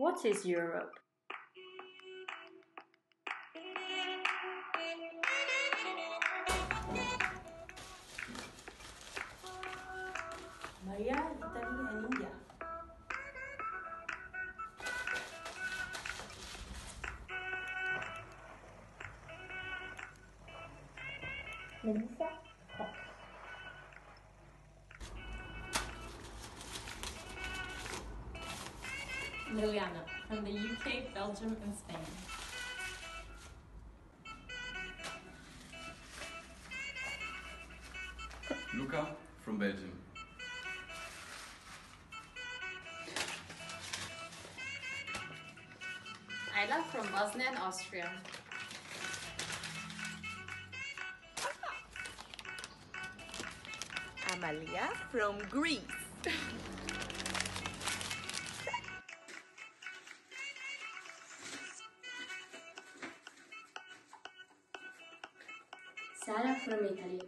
What is Europe? Maria, Italy and India. Melissa? Liliana from the UK, Belgium, and Spain. Luca from Belgium. Ayla from Bosnia and Austria. Amalia from Greece. Sara from Italy.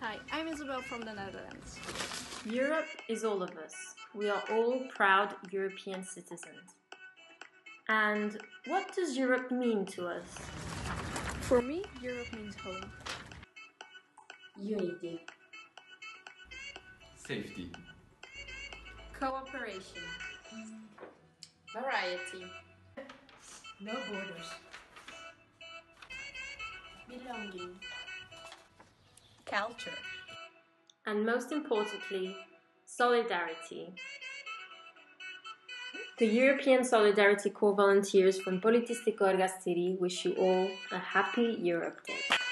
Hi, I'm Isabel from the Netherlands. Europe is all of us. We are all proud European citizens. And what does Europe mean to us? For me, Europe means home. Unity. Safety. Cooperation. Variety. No borders. Belonging. Culture. And most importantly, solidarity. The European Solidarity Corps volunteers from Politistiko Ergastiri wish you all a happy Europe Day.